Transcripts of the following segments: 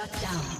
Shut down.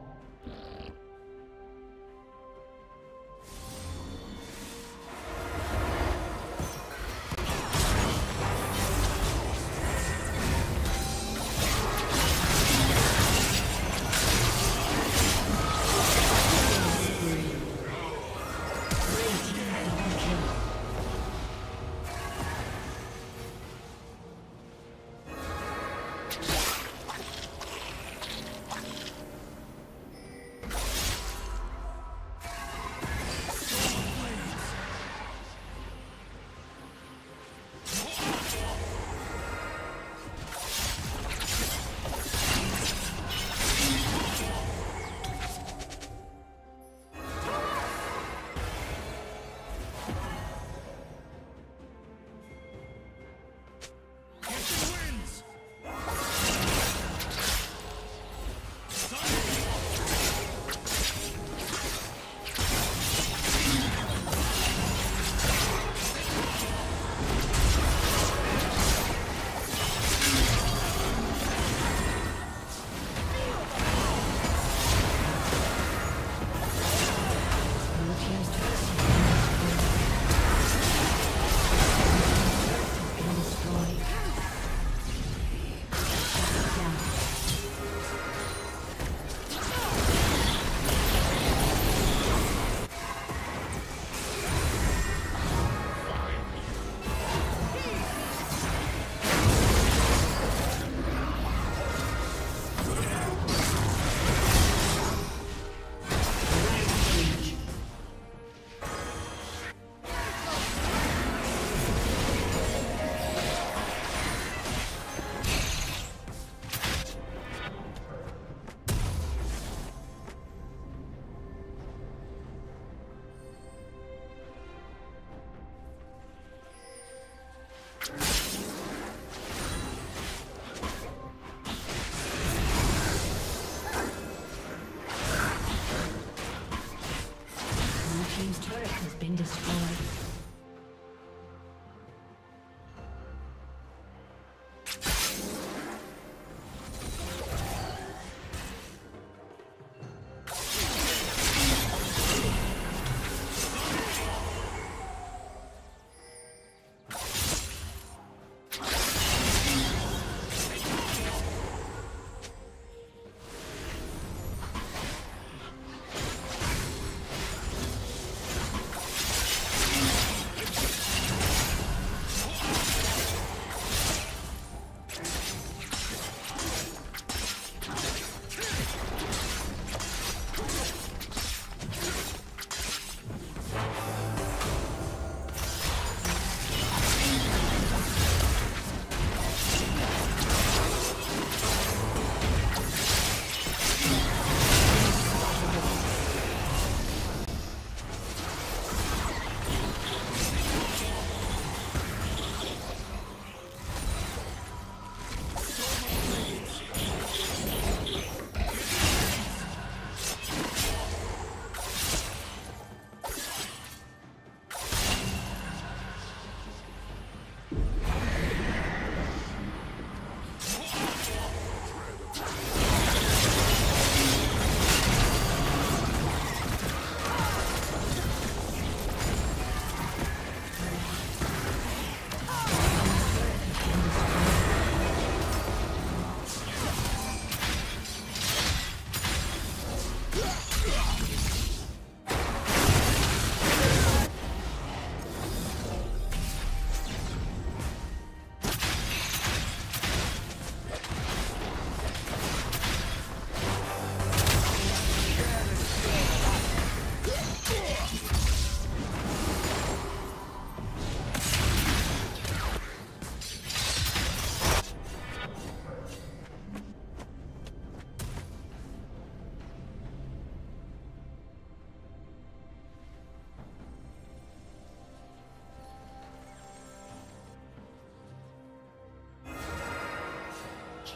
Yeah!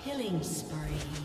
Killing spree.